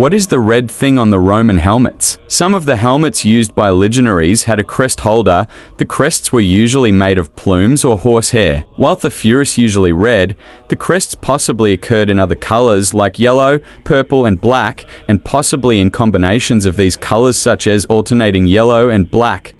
What is the red thing on the Roman helmets? Some of the helmets used by legionaries had a crest holder. The crests were usually made of plumes or horsehair. While the furus usually red, the crests possibly occurred in other colors like yellow, purple and black, and possibly in combinations of these colors such as alternating yellow and black.